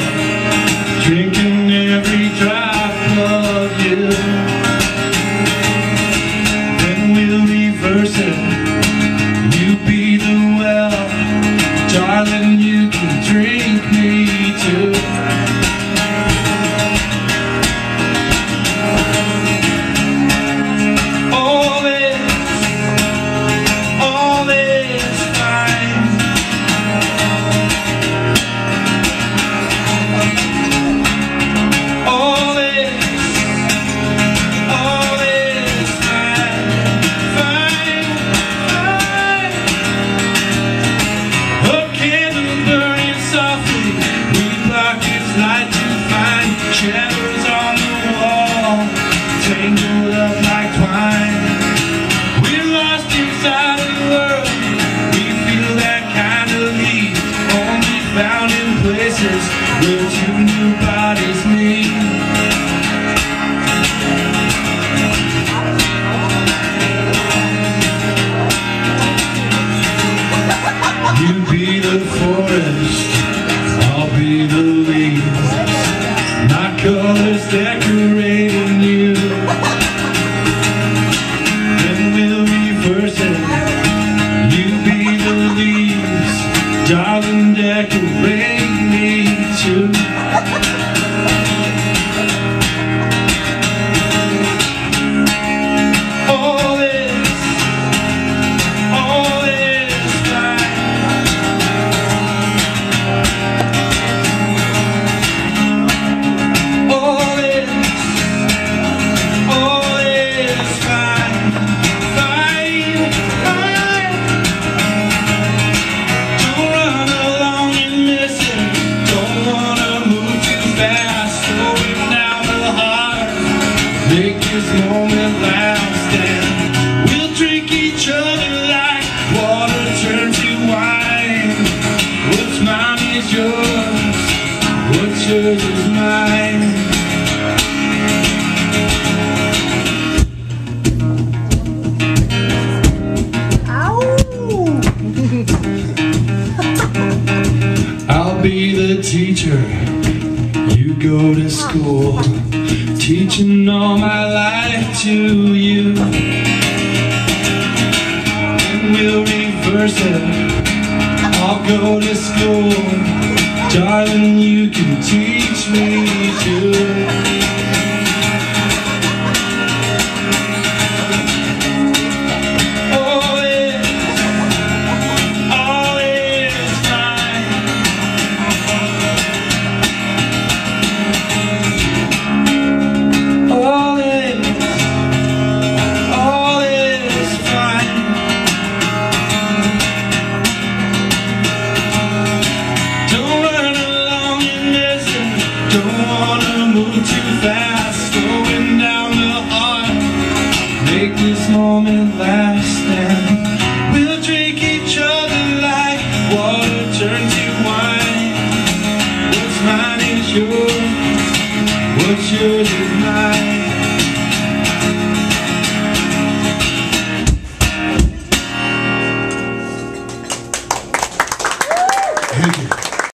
Drinking places two new bodies meet. You be the forest, I'll be the leaves. My colors decorating you. Then we'll. You be the leaves, darling, decorate this moment last and we'll drink each other like water turns to wine. What's mine is yours. What's yours is mine. I'll be the teacher. You go to school, teaching all my life to you. And we'll reverse it. I'll go to school, darling. You can teach me too. This moment last and we'll drink each other like water turn to wine. What's mine is yours. What's yours is mine.